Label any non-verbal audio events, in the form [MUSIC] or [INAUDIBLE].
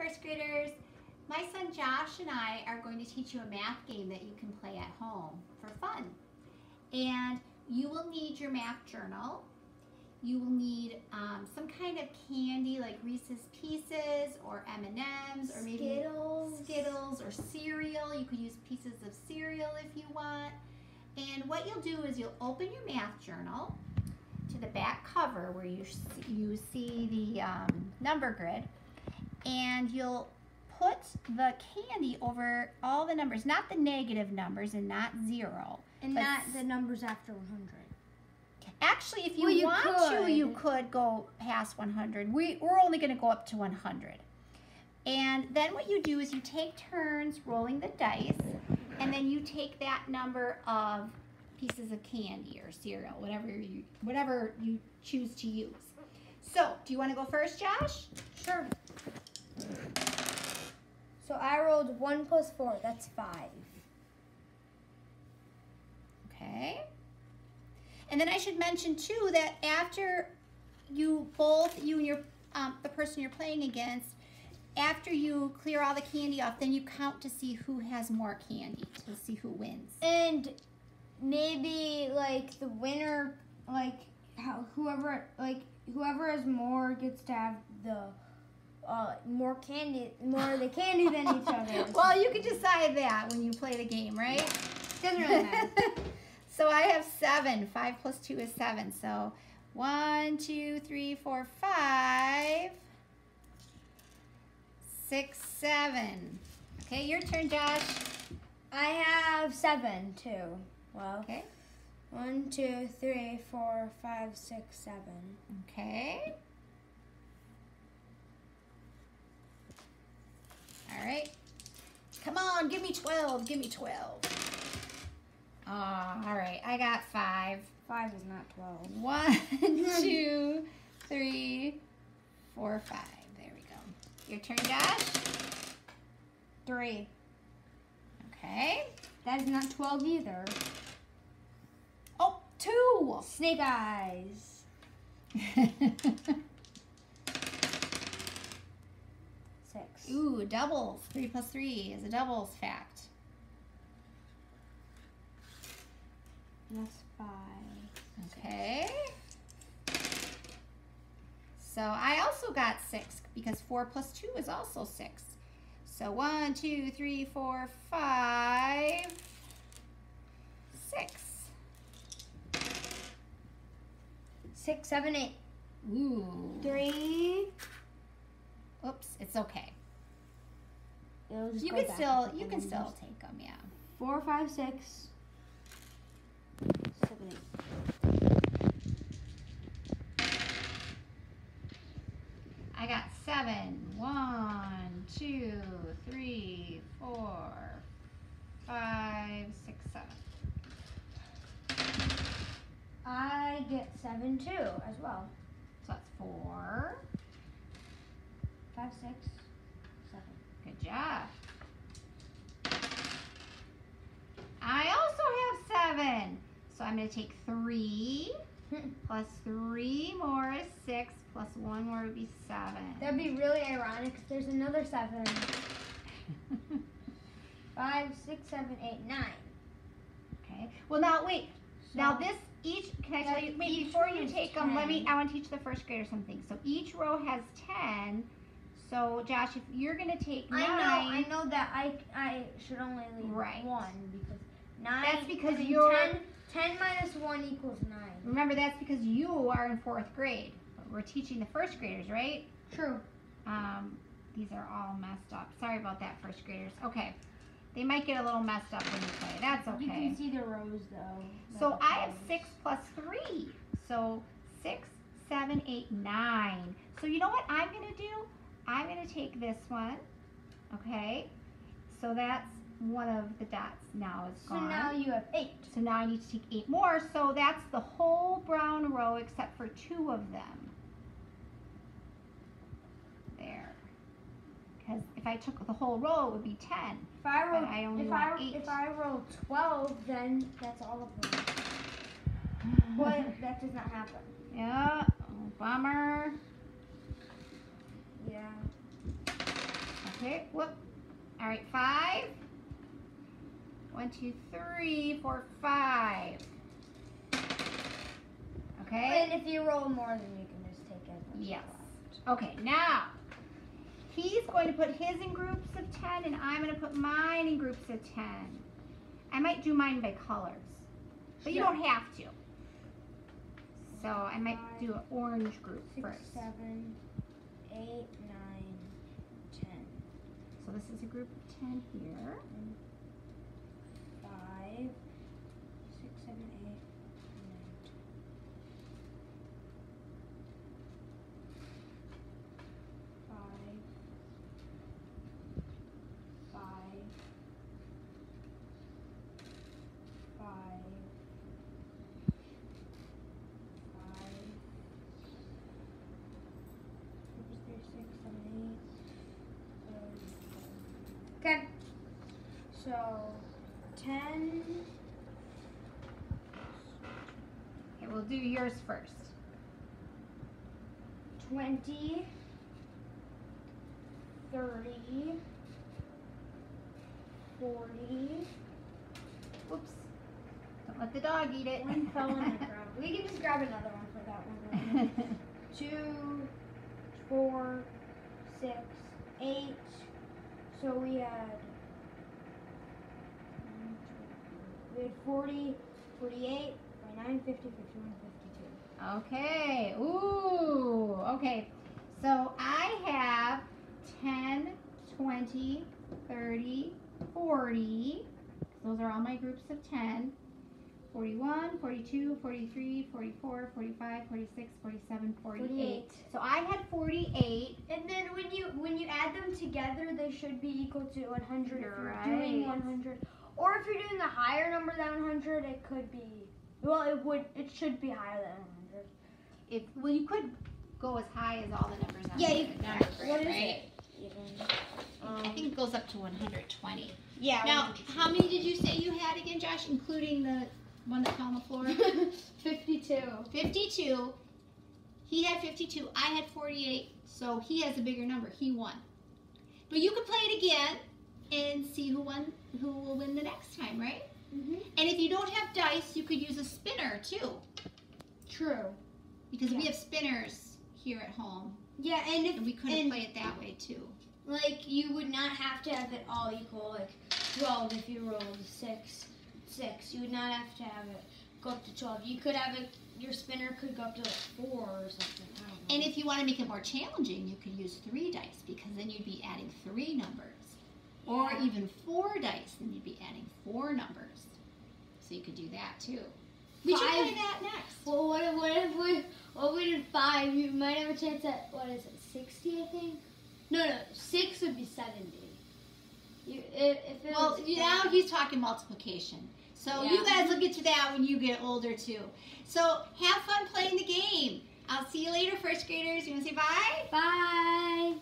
first graders. My son Josh and I are going to teach you a math game that you can play at home for fun. And you will need your math journal. You will need um, some kind of candy like Reese's Pieces or M&M's or maybe Skittles. Skittles or cereal. You could use pieces of cereal if you want. And what you'll do is you'll open your math journal to the back cover where you, you see the um, number grid and you'll put the candy over all the numbers, not the negative numbers and not zero. And not the numbers after 100. Actually, if you, Well, you want to, you could. could go past 100. We, we're only going to go up to 100. And then what you do is you take turns rolling the dice, and then you take that number of pieces of candy or cereal, whatever you whatever you choose to use. So, do you want to go first, Josh? Sure. So I rolled 1 plus 4. That's 5. Okay. And then I should mention too that after you both, you and your um, the person you're playing against, after you clear all the candy off, then you count to see who has more candy to see who wins. And maybe like the winner, like how whoever like whoever has more gets to have the uh, more candy, more of the candy than each [LAUGHS] other. well, you can decide that when you play the game, right? Doesn't really [LAUGHS] matter. so I have seven. Five plus two is seven. So one, two, three, four, five, six, seven. Okay, your turn, Josh. I have seven too. Well, Okay. one, two, three, four, five, six, seven. Okay. All right. Come on, give me 12. Give me 12. Ah, all right. I got five. Five is not twelve. [LAUGHS] One, two, three, four, five. There we go. Your turn, Josh. Three. Okay. That is not twelve either. Oh, two. Snake eyes. [LAUGHS] Ooh, doubles. Three plus three is a doubles fact. That's five. Okay. So I also got six because four plus two is also six. So one, two, three, four, five, six. Six, seven, eight. Ooh. Three. Oops, it's okay. You can still, you can still take them, yeah. Four, five, six. Seven, eight. I got seven. One, two, three, four, five, six, seven. I get seven too as well. So that's four. Five, six, job. I also have seven. So I'm going to take three [LAUGHS] plus three more is six plus one more would be seven. That'd be really ironic if there's another seven. [LAUGHS] Five, six, seven, eight, nine. okay. Well, now wait. Now this each. Can I tell you? Wait, before you take them, let me. I want to teach the first grader something. So each row has ten. So Josh, if you're going to take nine. I know, I know that I I should only leave Right. one because nine. That's because I mean, you're- 10, 10 minus one equals nine. Remember, that's because you are in fourth grade. We're teaching the first graders, right? True. Um, these are all messed up. Sorry about that, first graders. Okay. They might get a little messed up when you play. That's okay. You can see the rows though. So I have six plus three. So six, seven, eight, nine. So you know what I'm going to do? I'm going to take this one. Okay. So that's one of the dots now is gone. So now you have eight. So now I need to take eight more. So that's the whole brown row except for two of them. There. Because if I took the whole row, it would be 10. If I roll, I only if want I eight. if I roll twelve, then that's all of them. [SIGHS] But that does not happen. Yeah, oh, bummer. Yeah. Okay, whoop. All right, five. One, two, three, four, five. Okay. And if you roll more, then you can just take it. Yes. Okay, now he's going to put his in groups of 10 and I'm going to put mine in groups of 10. I might do mine by colors, but you don't have to. So I might do an orange group Six, first. seven, eight, So this is a group of 10 here. five, six, seven, eight, nine, ten. Five, five, five, five. What was there? Six, seven, eight. um, Okay. So, ten. Okay, we'll do yours first. 20, 30, 40. Whoops. Don't let the dog eat it. One fell on the [LAUGHS] ground. We can just grab another one for that one. right? [LAUGHS] Two, four, six, eight. So we had. We had 40, 48, 49, 50, 51, 52. Okay. Ooh. Okay. So I have 10, 20, 30, 40. Those are all my groups of 10. 41, 42, 43, 44, 45, 46, 47, 48. 48. So I had 48. And then when you when you add them together, they should be equal to 100 You're you're doing 100. Or if you're doing a higher number than 100, it could be. Well, it would. It should be higher than 100. If well, you could go as high as all the numbers on Yeah, the you- number grid, what is right? it? Even. I think it goes up to 120. Yeah. Now, how many did you say you had again, Josh, including the one that fell on the floor? [LAUGHS] 52. 52. He had 52. I had 48. So he has a bigger number. He won. But you could play it again and see who won, who will win the next time, right? hmm And if you don't have dice, you could use a spinner too, True. because we have spinners here at home, Yeah, and if and we could play it that way too. like you would not have to have it all equal, like 12 if you rolled six, six. You would not have to have it go up to 12. You could have it. Your spinner could go up to like four or something. I don't know. And if you want to make it more challenging, you could use three dice because then you'd be adding three numbers. Or even four dice, then you'd be adding four numbers. So you could do that too. We should play that next. Well, what if, what if we, what if we did five? You might have a chance at, what is it, 60, I think? No, no, six would be 70. You, if, if it Well, was now he's talking multiplication. So Yeah. you guys will get to that when you get older too. So have fun playing the game. I'll see you later, first graders. You want to say bye? Bye.